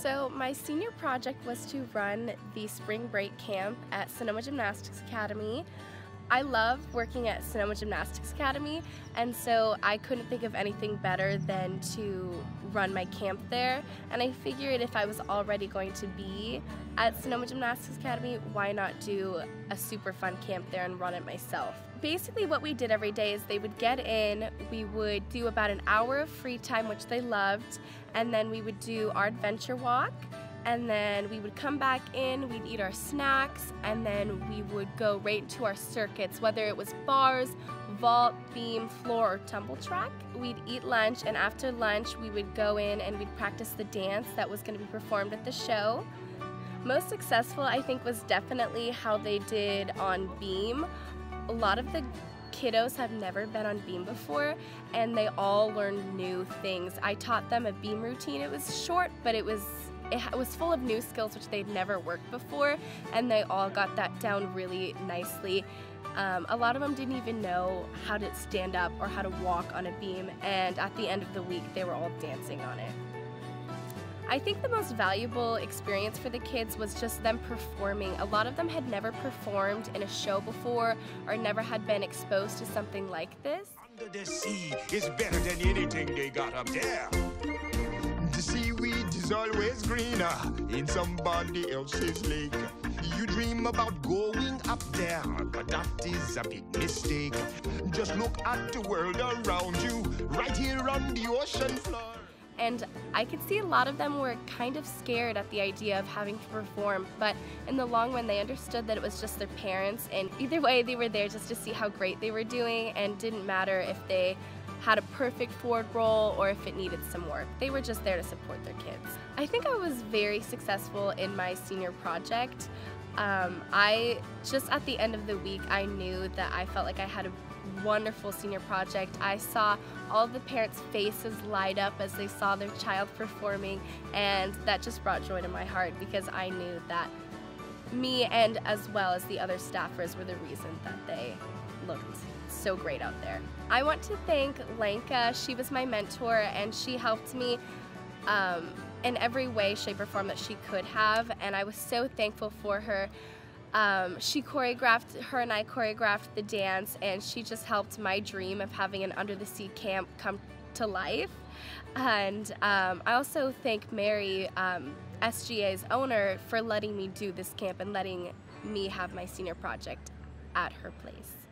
So my senior project was to run the spring break camp at Sonoma Gymnastics Academy. I love working at Sonoma Gymnastics Academy and so I couldn't think of anything better than to run my camp there and I figured if I was already going to be at Sonoma Gymnastics Academy why not do a super fun camp there and run it myself. Basically what we did every day is they would get in, we would do about an hour of free time which they loved and then we would do our adventure walk and then we would come back in, we'd eat our snacks, and then we would go right into our circuits, whether it was bars, vault, beam, floor, or tumble track. We'd eat lunch, and after lunch, we would go in and we'd practice the dance that was going to be performed at the show. Most successful, I think, was definitely how they did on beam. A lot of the kiddos have never been on beam before and they all learned new things. I taught them a beam routine. It was short, but it was it was full of new skills which they'd never worked before and they all got that down really nicely. Um, a lot of them didn't even know how to stand up or how to walk on a beam and at the end of the week they were all dancing on it. I think the most valuable experience for the kids was just them performing. A lot of them had never performed in a show before or never had been exposed to something like this. Under the sea is better than anything they got up there. Is always greener in somebody else's lake. You dream about going up there, but that is a big mistake. Just look at the world around you, right here on the ocean floor. And I could see a lot of them were kind of scared at the idea of having to perform, but in the long run they understood that it was just their parents, and either way they were there just to see how great they were doing, and didn't matter if they had a perfect forward roll or if it needed some work. They were just there to support their kids. I think I was very successful in my senior project. Um, I just at the end of the week I knew that I felt like I had a wonderful senior project. I saw all the parents' faces light up as they saw their child performing and that just brought joy to my heart because I knew that me and as well as the other staffers were the reason that they looked so great out there. I want to thank Lenka. She was my mentor and she helped me um, in every way, shape, or form that she could have, and I was so thankful for her. Um, she choreographed, her and I choreographed the dance, and she just helped my dream of having an Under the Sea camp come to life. And um, I also thank Mary, um, SGA's owner, for letting me do this camp and letting me have my senior project at her place.